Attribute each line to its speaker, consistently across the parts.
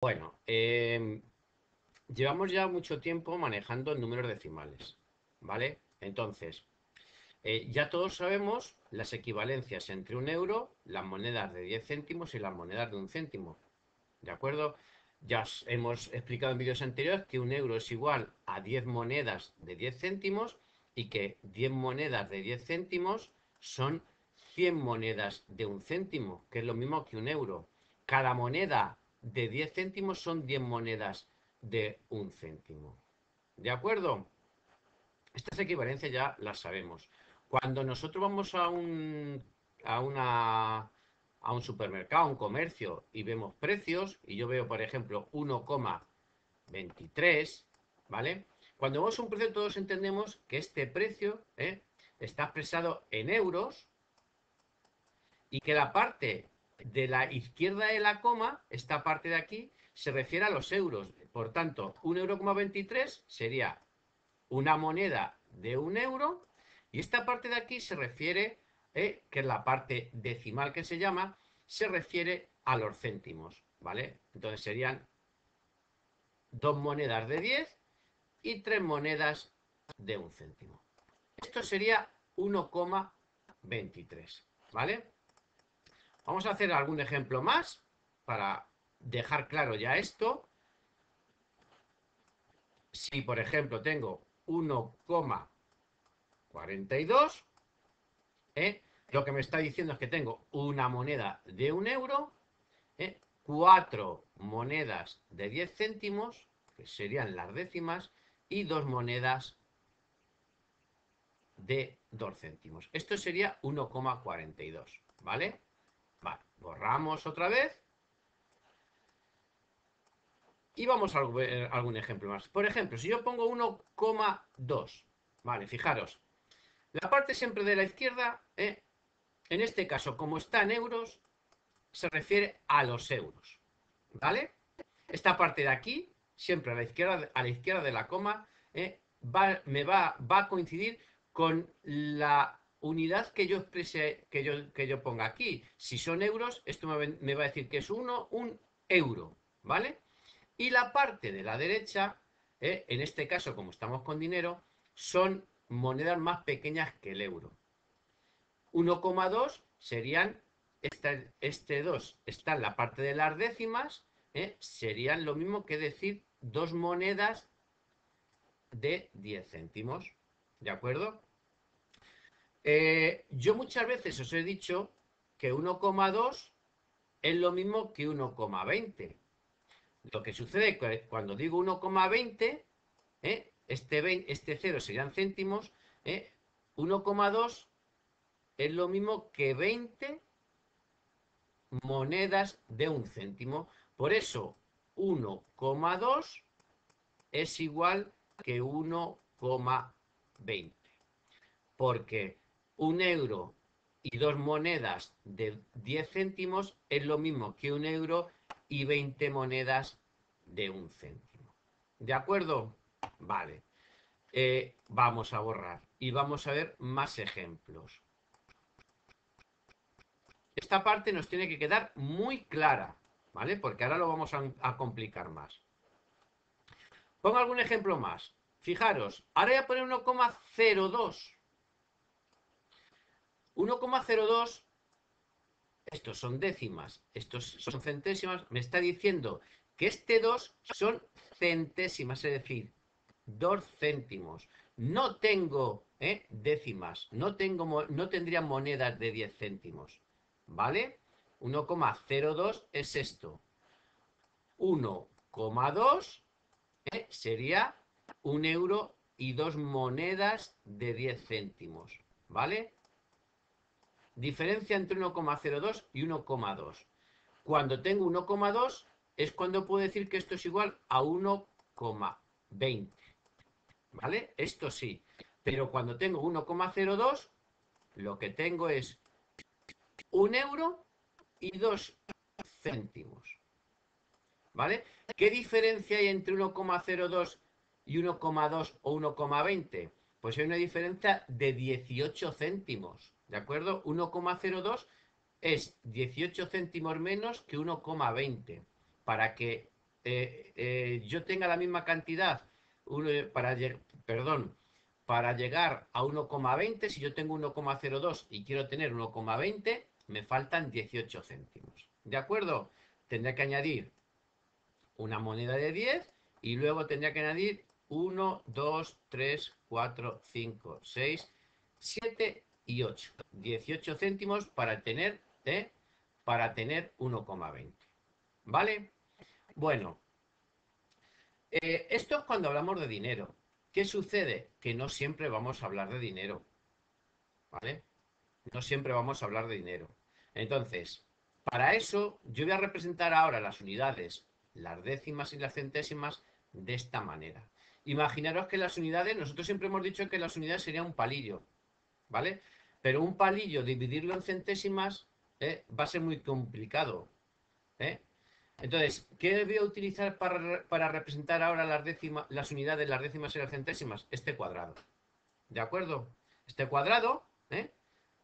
Speaker 1: Bueno, em, llevamos ya mucho tiempo manejando números decimales, ¿vale? Entonces, eh, ya todos sabemos las equivalencias entre un euro, las monedas de 10 céntimos y las monedas de un céntimo, ¿de acuerdo? Ya hemos explicado en vídeos anteriores que un euro es igual a 10 monedas de 10 céntimos y que 10 monedas de 10 céntimos son 100 monedas de un céntimo, que es lo mismo que un euro. Cada moneda de 10 céntimos son 10 monedas de un céntimo. ¿De acuerdo? Estas equivalencias ya las sabemos. Cuando nosotros vamos a un, supermercado, a un comercio y vemos precios, y yo veo, por ejemplo, 1,23, ¿vale? Cuando vemos un precio todos entendemos que este precio ¿eh? está expresado en euros y que la parte de la izquierda de la coma, esta parte de aquí, se refiere a los euros. Por tanto, 1,23 euro sería una moneda de un euro y esta parte de aquí se refiere, eh, que es la parte decimal que se llama, se refiere a los céntimos, ¿vale? Entonces serían dos monedas de 10 y tres monedas de un céntimo. Esto sería 1,23, ¿vale? Vamos a hacer algún ejemplo más para dejar claro ya esto. Si, por ejemplo, tengo 1,42, ¿eh? lo que me está diciendo es que tengo una moneda de un euro, ¿eh? cuatro monedas de 10 céntimos, que serían las décimas, y dos monedas de 2 céntimos. Esto sería 1,42, ¿vale? Borramos otra vez. Y vamos a ver algún ejemplo más. Por ejemplo, si yo pongo 1,2, vale, fijaros. La parte siempre de la izquierda, eh, en este caso, como está en euros, se refiere a los euros, ¿vale? Esta parte de aquí, siempre a la izquierda, a la izquierda de la coma, eh, me va, va a coincidir con la unidad que yo exprese, que yo, que yo ponga aquí. Si son euros, esto me, va a decir que es uno, un euro, ¿vale? Y la parte de la derecha, eh, en este caso, como estamos con dinero, son monedas más pequeñas que el euro. 1,2 serían, este, este 2 está en la parte de las décimas, eh, serían lo mismo que decir dos monedas de 10 céntimos. ¿De acuerdo? Eh, yo muchas veces os he dicho que 1,2 es lo mismo que 1,20. Lo que sucede cuando digo 1,20, ¿eh? este, este 0 serían céntimos, 1,2 ¿eh? es lo mismo que 20 monedas de un céntimo. Por eso 1,2 es igual que 1,20. Porque un euro y dos monedas de 10 céntimos es lo mismo que un euro y 20 monedas de un céntimo. ¿De acuerdo? Vale. Eh, vamos a borrar y vamos a ver más ejemplos. Esta parte nos tiene que quedar muy clara, ¿vale? Porque ahora lo vamos a, a complicar más. Pongo algún ejemplo más. Fijaros, ahora voy a poner 1,02. 1,02, estos son décimas, estos son centésimas, me está diciendo que este 2 son centésimas, es decir, 2 céntimos. No tengo ¿eh? décimas, no, tengo, no tendría monedas de 10 céntimos, ¿vale? 1,02 es esto. 1,2 ¿eh? sería un euro y dos monedas de 10 céntimos, ¿vale? Diferencia entre 1,02 y 1,2. Cuando tengo 1,2 es cuando puedo decir que esto es igual a 1,20. ¿Vale? Esto sí. Pero cuando tengo 1,02, lo que tengo es un euro y dos céntimos. ¿Vale? ¿Qué diferencia hay entre 1,02 y 1,2 o 1,20? Pues hay una diferencia de 18 céntimos. ¿De acuerdo? 1,02 es 18 céntimos menos que 1,20. Para que eh, eh, yo tenga la misma cantidad para, perdón, para llegar a 1,20, si yo tengo 1,02 y quiero tener 1,20, me faltan 18 céntimos. ¿De acuerdo? Tendría que añadir una moneda de 10 y luego tendría que añadir 1, 2, 3, 4, 5, 6, 7 y 8. 18 céntimos para tener, para tener 1,20. ¿Vale? Bueno, eh, esto es cuando hablamos de dinero. ¿Qué sucede? Que no siempre vamos a hablar de dinero. ¿Vale? No siempre vamos a hablar de dinero. Entonces, para eso yo voy a representar ahora las unidades, las décimas y las centésimas de esta manera. Imaginaros que las unidades, nosotros siempre hemos dicho que las unidades serían un palillo, ¿vale? Pero un palillo, dividirlo en centésimas, ¿eh? va a ser muy complicado. ¿eh? Entonces, ¿qué voy a utilizar para, representar ahora las, décimas, las unidades, las décimas y las centésimas? Este cuadrado. ¿De acuerdo? Este cuadrado, ¿eh?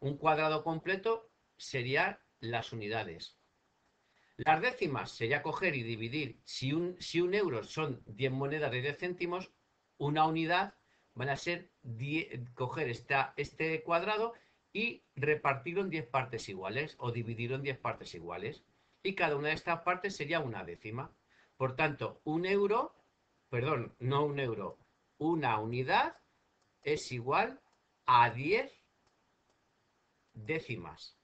Speaker 1: un cuadrado completo, sería las unidades. Las décimas sería coger y dividir, si un, si un euro son 10 monedas de 10 céntimos, una unidad van a ser coger esta, este cuadrado y repartirlo en 10 partes iguales o dividirlo en 10 partes iguales. Y cada una de estas partes sería una décima. Por tanto, un euro, perdón, no un euro, una unidad es igual a 10 décimas.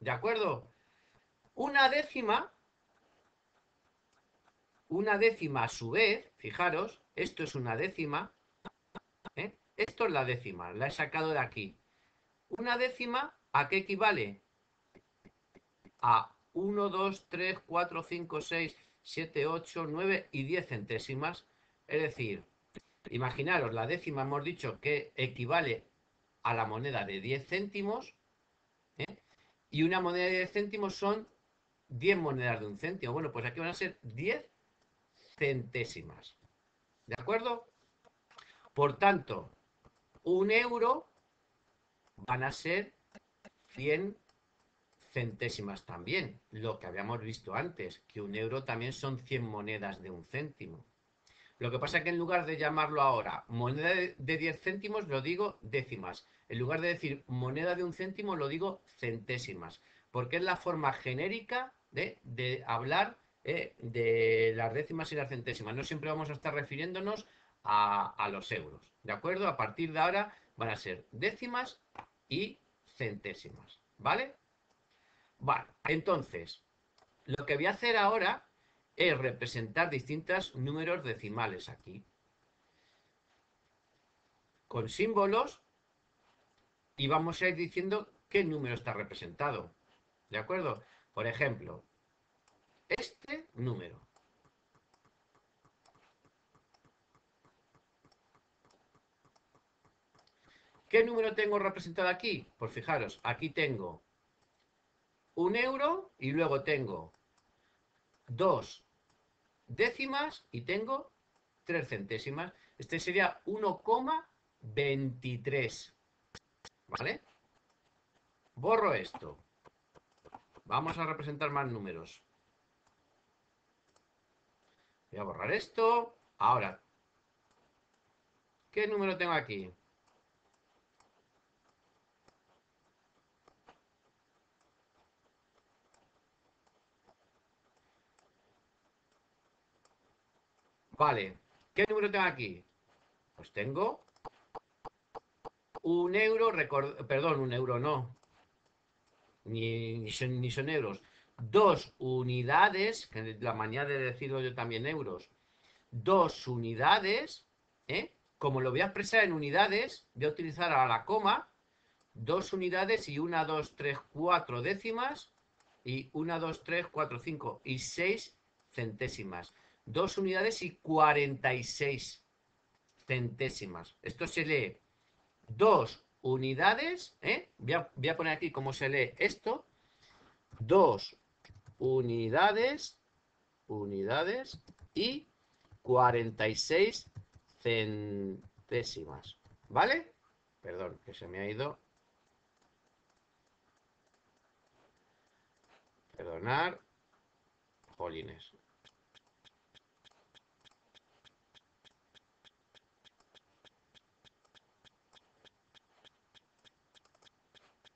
Speaker 1: ¿De acuerdo? Una décima, una décima a su vez, fijaros, esto es una décima, ¿eh? esto es la décima, la he sacado de aquí. Una décima, ¿a qué equivale? A 1, 2, 3, 4, 5, 6, 7, 8, 9 y 10 centésimas. Es decir, imaginaros, la décima hemos dicho que equivale a la moneda de 10 céntimos, ¿eh? y una moneda de 10 céntimos son 10 monedas de un céntimo. Bueno, pues aquí van a ser 10 centésimas. ¿De acuerdo? Por tanto, un euro van a ser 100 centésimas también, lo que habíamos visto antes, que un euro también son 100 monedas de un céntimo. Lo que pasa es que en lugar de llamarlo ahora moneda de 10 céntimos, lo digo décimas. En lugar de decir moneda de un céntimo, lo digo centésimas, porque es la forma genérica de, hablar eh, de las décimas y las centésimas. No siempre vamos a estar refiriéndonos a, los euros, ¿de acuerdo? A partir de ahora van a ser décimas y centésimas, ¿vale? Vale, entonces, lo que voy a hacer ahora es representar distintos números decimales aquí. Con símbolos y vamos a ir diciendo qué número está representado. ¿De acuerdo? Por ejemplo, número. ¿Qué número tengo representado aquí? Pues fijaros, aquí tengo un euro y luego tengo dos décimas y tengo tres centésimas. Este sería 1,23. ¿Vale? Borro esto. Vamos a representar más números. Voy a borrar esto. Ahora, ¿qué número tengo aquí? Vale, ¿qué número tengo aquí? Pues tengo un euro, perdón, un euro no, ni, son, ni son euros. Dos unidades, que la mañana de decirlo yo también euros, dos unidades, ¿eh? como lo voy a expresar en unidades, voy a utilizar a la coma, dos unidades y una, dos, tres, cuatro décimas, y una, dos, tres, cuatro, cinco y seis centésimas. Dos unidades y 46 centésimas. Esto se lee dos unidades, ¿eh? voy, a, poner aquí cómo se lee esto, dos unidades, unidades y 46 centésimas, ¿vale? Perdón, que se me ha ido. Perdonar. Jolines.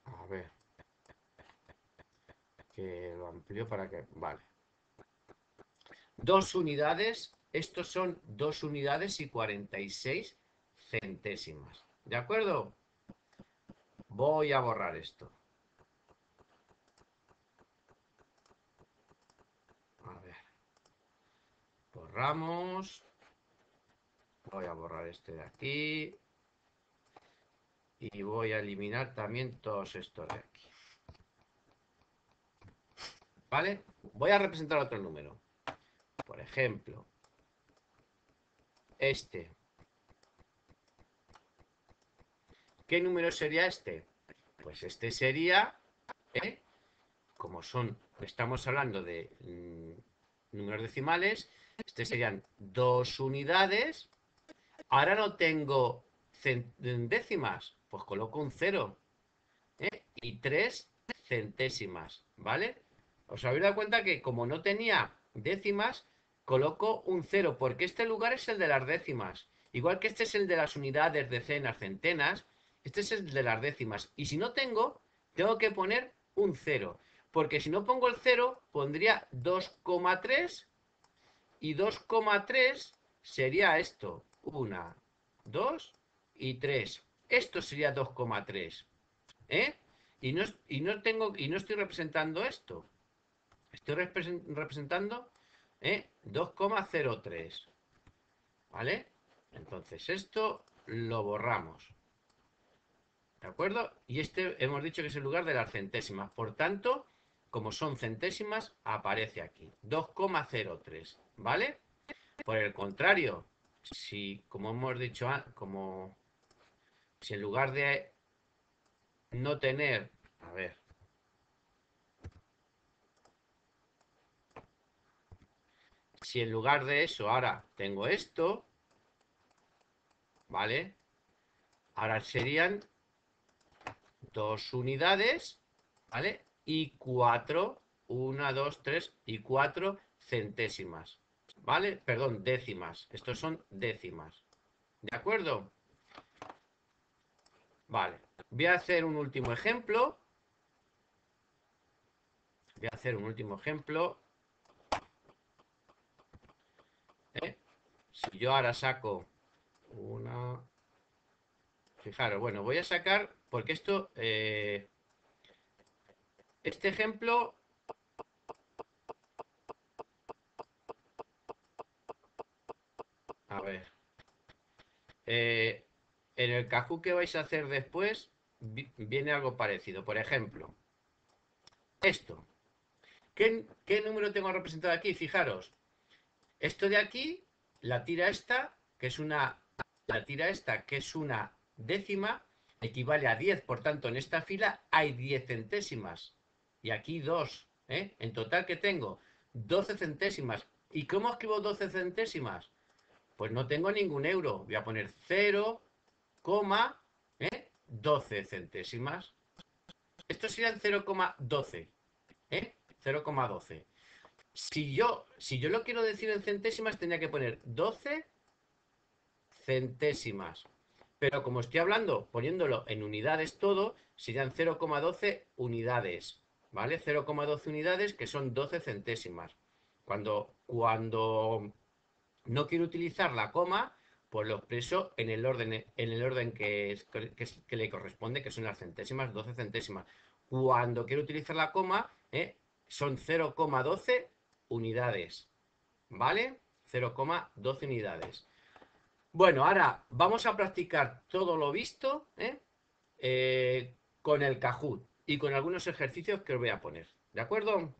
Speaker 1: A ver amplio para que... Vale. Dos unidades, estos son dos unidades y 46 centésimas. ¿De acuerdo? Voy a borrar esto. A ver. Borramos. Voy a borrar este de aquí. Y voy a eliminar también todos estos de aquí. ¿Vale? Voy a representar otro número. Por ejemplo, este. ¿Qué número sería este? Pues este sería, ¿eh? como son, estamos hablando de mm, números decimales, este serían dos unidades. Ahora no tengo décimas, pues coloco un cero. ¿eh? Y tres centésimas, ¿vale? Os habéis dado cuenta que como no tenía décimas, coloco un cero, porque este lugar es el de las décimas. Igual que este es el de las unidades, decenas, centenas, este es el de las décimas. Y si no tengo, tengo que poner un cero. Porque si no pongo el cero, pondría 2,3 y 2,3 sería esto. 1, 2 y 3. Esto sería 2,3. ¿Eh? Y no, y no tengo y no estoy representando esto. Estoy representando 2,03. ¿eh? ¿Vale? Entonces esto lo borramos. ¿De acuerdo? Y este hemos dicho que es el lugar de las centésimas. Por tanto, como son centésimas, aparece aquí. 2,03. ¿Vale? Por el contrario, si, como hemos dicho, como si en lugar de no tener, a ver, si en lugar de eso ahora tengo esto, ¿vale? Ahora serían dos unidades, ¿vale? Y cuatro, una, dos, tres y cuatro centésimas, ¿vale? Perdón, décimas. Estos son décimas. ¿De acuerdo? Vale. Voy a hacer un último ejemplo. Voy a hacer un último ejemplo. ¿Eh? Si yo ahora saco una... Fijaros, bueno, voy a sacar, porque esto... Eh, este ejemplo... A ver. Eh, en el Kahoot que vais a hacer después viene algo parecido. Por ejemplo, esto. ¿Qué, número tengo representado aquí? Fijaros. Esto de aquí, la tira esta, que es una, la tira esta, que es una décima, equivale a 10. Por tanto, en esta fila hay 10 centésimas. Y aquí 2. ¿eh? En total, que tengo? 12 centésimas. ¿Y cómo escribo 12 centésimas? Pues no tengo ningún euro. Voy a poner 0, 12 ¿eh? centésimas. Esto serían 0,12. ¿eh? 0,12. Si yo, si yo lo quiero decir en centésimas, tendría que poner 12 centésimas. Pero como estoy hablando, poniéndolo en unidades todo, serían 0,12 unidades. ¿Vale? 0,12 unidades que son 12 centésimas. Cuando, cuando no quiero utilizar la coma, pues lo expreso en el orden, en el orden que, que, le corresponde, que son las centésimas, 12 centésimas. Cuando quiero utilizar la coma, ¿eh? son 0,12 unidades. ¿Vale? 0,12 unidades. Bueno, ahora vamos a practicar todo lo visto ¿eh? Eh, con el Kahoot y con algunos ejercicios que os voy a poner. ¿De acuerdo?